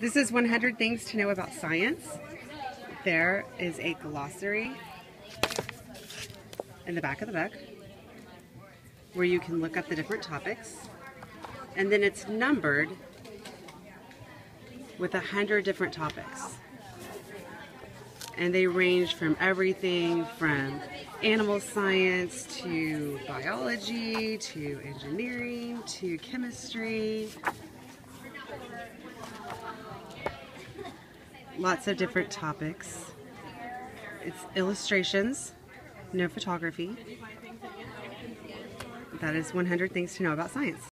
This is 100 Things to Know About Science. There is a glossary in the back of the book where you can look up the different topics. And then it's numbered with a hundred different topics. And they range from everything from animal science to biology to engineering to chemistry. Lots of different topics. It's illustrations, no photography. That is 100 things to know about science.